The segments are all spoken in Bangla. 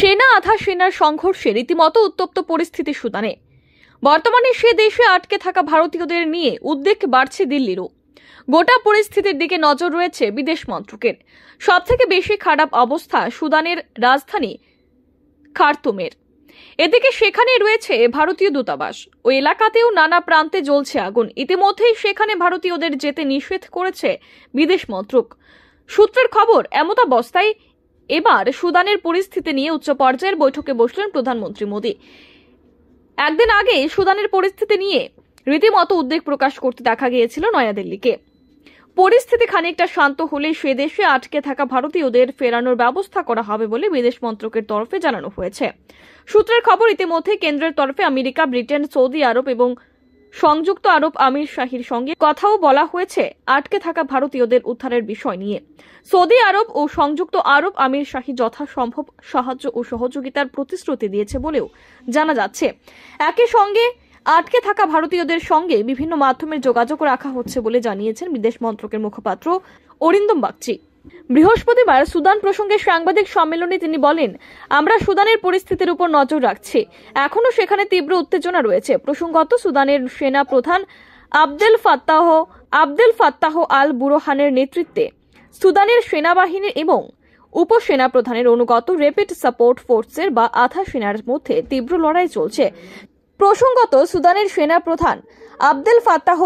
সেনা আধা সেনার সংঘর্ষে রীতিমতো উত্তপ্ত পরিস্থিতি সুদানে। বর্তমানে সে দেশে আটকে থাকা ভারতীয়দের নিয়ে উদ্বেগ বাড়ছে দিল্লিরও। গোটা পরিস্থিতির দিকে নজর রয়েছে বিদেশ মন্ত্রকের। সবথেকে বেশি খারাপ অবস্থা সুদানের রাজধানী খার্তুমের। এদিকে সেখানে রয়েছে ভারতীয় দূতাবাস। ও এলাকাতেও নানা প্রান্তে জ্বলছে আগুন। ইতিমধ্যেই সেখানে ভারতীয়দের যেতে নিষেধ করেছে বিদেশ মন্ত্রক। সূত্রের খবর এমতাবস্থায় এবার সুদানের পরিস্থিতি নিয়ে উচ্চ পর্যায়ের বৈঠকে বসলেন প্রধানমন্ত্রী মোদী। একদিন আগে সুদানের পরিস্থিতি নিয়ে রীতিমতো উদ্বেগ প্রকাশ করতে দেখা গিয়েছিল নয়াদিল্লিকে। পরিস্থিতি খানিকটা শান্ত হলে সে দেশে আটকে থাকা ভারতীয়দের ফেরানোর ব্যবস্থা করা হবে বলে বিদেশ মন্ত্রকের তরফে জানানো হয়েছে। সূত্রের খবর, ইতিমধ্যে কেন্দ্রের তরফে আমেরিকা, ব্রিটেন, সৌদি আরব এবং সংযুক্ত আরব আমির শাহির সঙ্গে কথাও বলা হয়েছে আটকে থাকা ভারতীয়দের উদ্ধারের বিষয় নিয়ে। সৌদি আরব ও সংযুক্ত আরব আমির শাহী যথাসম্ভব সাহায্য ও সহযোগিতার প্রতিশ্রুতি দিয়েছে বলেও জানা যাচ্ছে। একই সঙ্গে আটকে থাকা ভারতীয়দের সঙ্গে বিভিন্ন মাধ্যমে যোগাযোগ রাখা হচ্ছে বলে জানিয়েছেন বিদেশ মন্ত্রকের মুখপাত্র অরিন্দম বাগচি। বৃহস্পতিবার সুদান প্রসঙ্গে সাংবাদিক সম্মেলনে তিনি বলেন, আমরা সুদানের পরিস্থিতির উপর নজর রাখছি। এখনও সেখানে তীব্র উত্তেজনা রয়েছে। প্রসঙ্গত, সুদানের সেনা প্রধান Abdel Fattah Abdel Fattah al বুরহানের নেতৃত্বে সুদানের সেনাবাহিনী এবং উপসেনা প্রধানের অনুগত রেপিড সাপোর্ট ফোর্সের বা আধা সেনার মধ্যে তীব্র লড়াই চলছে। প্রসঙ্গত, সুদানের সেনা প্রধান আবদেল ফাতাহ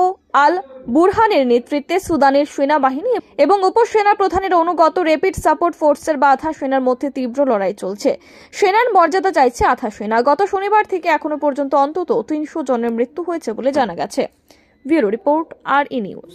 আল বুরহানের নেতৃত্বে সুদানের সেনাবাহিনী এবং উপসেনা প্রধানের অনুগত র্যাপিড সাপোর্ট ফোর্সের বা আধা সেনার মধ্যে তীব্র লড়াই চলছে। সেনার মর্যাদা চাইছে আধা সেনা। গত শনিবার থেকে এখনও পর্যন্ত অন্তত তিনশো জনের মৃত্যু হয়েছে বলে জানা গেছে। Bureau report, R E news.